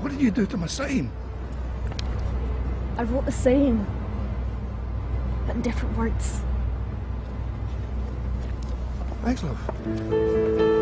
What did you do to my sign? I wrote the same, but in different words. Thanks, love.